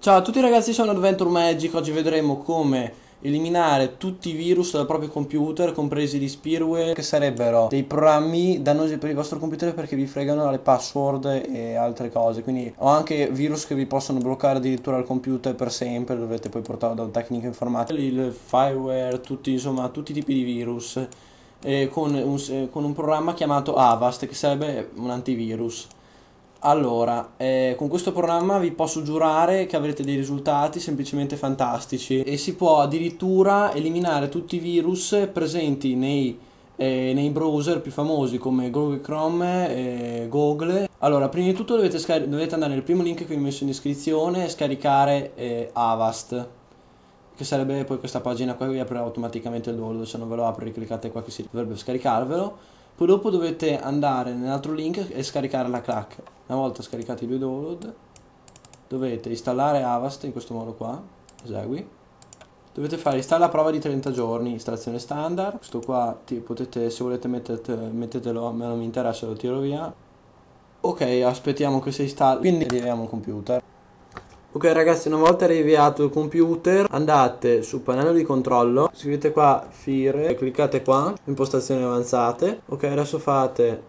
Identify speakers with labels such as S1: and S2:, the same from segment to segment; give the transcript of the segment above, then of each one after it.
S1: Ciao a tutti ragazzi, sono Adventure Magic, oggi vedremo come eliminare tutti i virus dal proprio computer, compresi gli spyware, che sarebbero dei programmi dannosi per il vostro computer perché vi fregano le password e altre cose. Quindi ho anche virus che vi possono bloccare addirittura il computer per sempre, dovete poi portarlo da un tecnico informatico. Il fireware, tutti, insomma, tutti i tipi di virus. Con un, con un programma chiamato Avast, che sarebbe un antivirus. Allora, eh, con questo programma vi posso giurare che avrete dei risultati semplicemente fantastici e si può addirittura eliminare tutti i virus presenti nei, eh, nei browser più famosi come Google Chrome e Google. Allora, prima di tutto dovete, dovete, andare nel primo link che vi ho messo in descrizione e scaricare eh, Avast che sarebbe poi questa pagina qua che vi aprirà automaticamente il download, se non ve lo apre cliccate qua che si dovrebbe scaricarvelo poi dopo dovete andare nell'altro link e scaricare la crack. Una volta scaricati i due download, dovete installare Avast in questo modo qua. Esegui. Dovete fare installa a prova di 30 giorni, installazione standard. Questo qua potete, se volete mettete, mettetelo, a me non mi interessa, lo tiro via. Ok, aspettiamo che si installi, quindi arriviamo al computer. Ok ragazzi, una volta riavviato il computer, andate sul pannello di controllo, scrivete qua FIRE, cliccate qua, impostazioni avanzate. Ok, adesso fate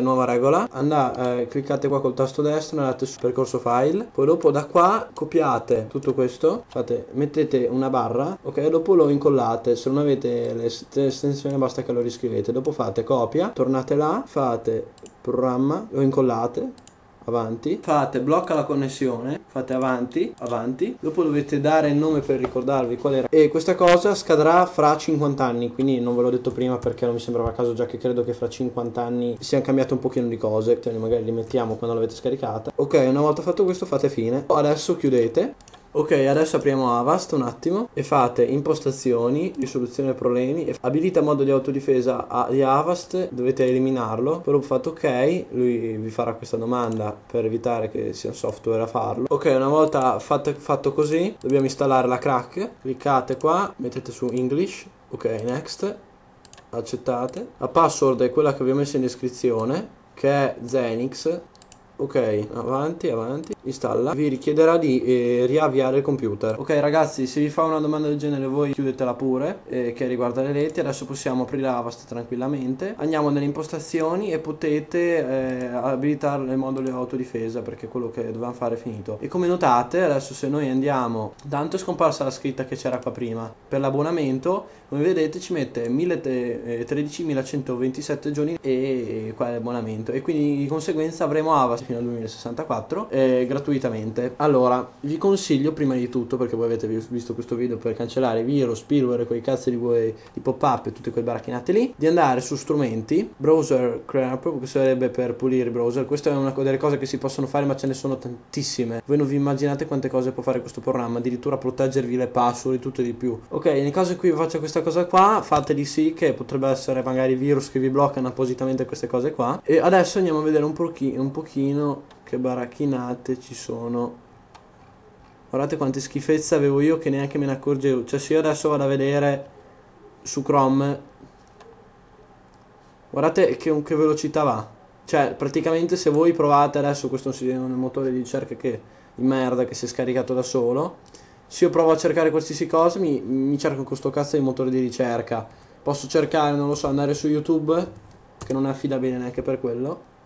S1: nuova regola. Andate, eh, cliccate qua col tasto destro andate sul percorso file. Poi dopo da qua copiate tutto questo fate, mettete una barra. Ok dopo lo incollate se non avete l'estensione basta che lo riscrivete. Dopo fate copia tornate là fate programma lo incollate avanti, fate blocca la connessione, fate avanti, avanti, dopo dovete dare il nome per ricordarvi qual era. E questa cosa scadrà fra 50 anni, quindi non ve l'ho detto prima perché non mi sembrava caso già che credo che fra 50 anni siano cambiate un pochino di cose, quindi magari li mettiamo quando l'avete scaricata. Ok, una volta fatto questo fate fine, adesso chiudete Ok, adesso apriamo Avast un attimo e fate impostazioni, risoluzione problemi, abilita modo di autodifesa di Avast, dovete eliminarlo, poi fate ok, lui vi farà questa domanda per evitare che sia un software a farlo. Ok, una volta fatto, fatto così, dobbiamo installare la crack, cliccate qua, mettete su English, ok, next, accettate. La password è quella che vi ho messo in descrizione, che è Zenix. Ok, avanti, avanti, installa. Vi richiederà di eh, riavviare il computer. Ok ragazzi, se vi fa una domanda del genere voi chiudetela pure, eh, che riguarda le reti. Adesso possiamo aprire Avast tranquillamente. Andiamo nelle impostazioni e potete eh, abilitare il modulo autodifesa, perché quello che dovevamo fare è finito. E come notate, adesso se noi andiamo, tanto è scomparsa la scritta che c'era qua prima. Per l'abbonamento, come vedete ci mette 13.127 giorni e qua è l'abbonamento. E quindi di conseguenza avremo Avast fino al 2064 eh, gratuitamente. Allora, vi consiglio prima di tutto, perché voi avete visto questo video per cancellare virus, spyware, quei cazzi di, voi, di pop-up e tutte quelle baracchinate lì, di andare su strumenti, browser cleanup, che sarebbe per pulire i browser. Questa è una delle cose che si possono fare, ma ce ne sono tantissime. Voi non vi immaginate quante cose può fare questo programma, addirittura proteggervi le password e tutto di più. Ok, nel caso in cui faccia questa cosa qua, fate di sì che potrebbe essere magari virus che vi bloccano appositamente queste cose qua. E adesso andiamo a vedere un, pochino, un pochino che baracchinate ci sono. Guardate quante schifezze avevo io che neanche me ne accorgevo. Cioè se io adesso vado a vedere su Chrome guardate che, che velocità va. Cioè praticamente se voi provate adesso questo è un motore di ricerca che di merda che si è scaricato da solo. Se io provo a cercare qualsiasi cosa mi, mi cerco questo cazzo di motore di ricerca. Posso cercare non lo so andare su YouTube che non è affidabile neanche per quello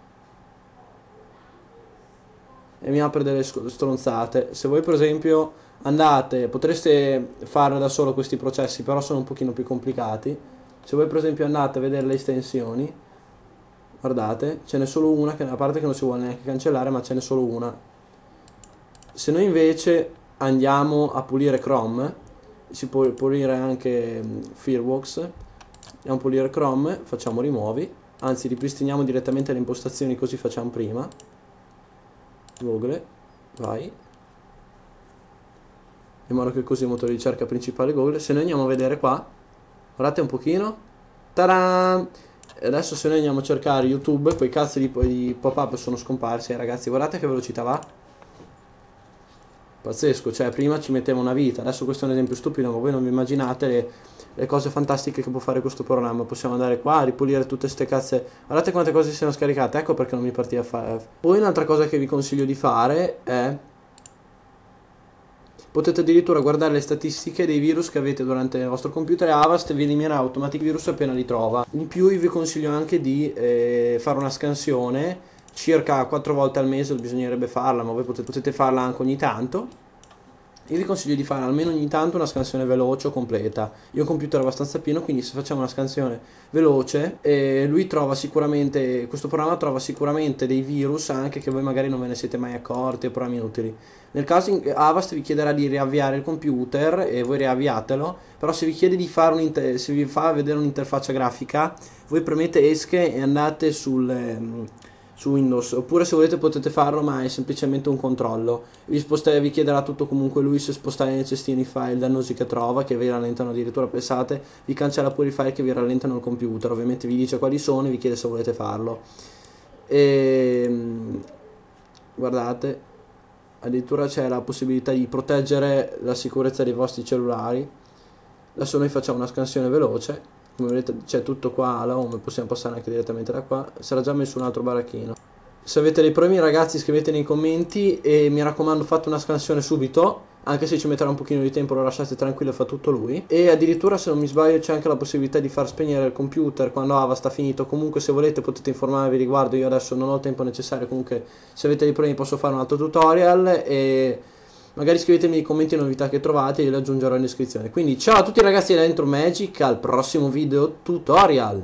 S1: e mi apre delle stronzate. Se voi per esempio andate, potreste fare da solo questi processi, però sono un pochino più complicati. Se voi per esempio andate a vedere le estensioni, guardate, ce n'è solo una, che a parte che non si vuole neanche cancellare, ma ce n'è solo una. Se noi invece andiamo a pulire Chrome, si può pulire anche mm, Fireworks, andiamo a pulire Chrome, facciamo rimuovi, anzi ripristiniamo direttamente le impostazioni così facciamo prima Google, vai. In modo che così il motore di ricerca principale Google. Se noi andiamo a vedere qua, guardate un pochino. Taran! Adesso se noi andiamo a cercare YouTube, quei cazzo di, di pop-up sono scomparsi, eh, ragazzi. Guardate che velocità va. Pazzesco, cioè prima ci metteva una vita, adesso questo è un esempio stupido, ma voi non vi immaginate le, le cose fantastiche che può fare questo programma. Possiamo andare qua a ripulire tutte queste cazze. Guardate quante cose si sono scaricate, ecco perché non mi partiva a fare. Poi un'altra cosa che vi consiglio di fare è potete addirittura guardare le statistiche dei virus che avete durante il vostro computer e Avast vi elimina automatic virus appena li trova. In più vi consiglio anche di eh, fare una scansione circa 4 volte al mese bisognerebbe farla, ma voi potete, potete farla anche ogni tanto io vi consiglio di fare almeno ogni tanto una scansione veloce o completa. Io ho un computer abbastanza pieno, quindi se facciamo una scansione veloce, eh, lui trova sicuramente, questo programma trova sicuramente dei virus anche che voi magari non ve ne siete mai accorti o programmi inutili. Nel caso Avast vi chiederà di riavviare il computer e voi riavviatelo, però se vi chiede di fare un se vi fa vedere un'interfaccia grafica, voi premete esche e andate sul... Eh, su Windows oppure se volete potete farlo ma è semplicemente un controllo. Vi, spostare, vi chiederà tutto comunque lui se spostare nei cestini i file dannosi che trova che vi rallentano addirittura pensate vi cancella pure i file che vi rallentano il computer ovviamente vi dice quali sono e vi chiede se volete farlo. E ehm, guardate addirittura c'è la possibilità di proteggere la sicurezza dei vostri cellulari. Adesso noi facciamo una scansione veloce come vedete c'è tutto qua alla home possiamo passare anche direttamente da qua. Sarà già messo un altro baracchino. Se avete dei problemi ragazzi scrivete nei commenti e mi raccomando fate una scansione subito anche se ci metterà un pochino di tempo lo lasciate tranquillo fa tutto lui. E addirittura se non mi sbaglio c'è anche la possibilità di far spegnere il computer quando Ava sta finito. Comunque se volete potete informarvi riguardo. Io adesso non ho il tempo necessario. Comunque se avete dei problemi posso fare un altro tutorial e Magari scrivetemi nei commenti le novità che trovate e le aggiungerò in descrizione. Quindi ciao a tutti ragazzi da Dentro Magic, al prossimo video tutorial!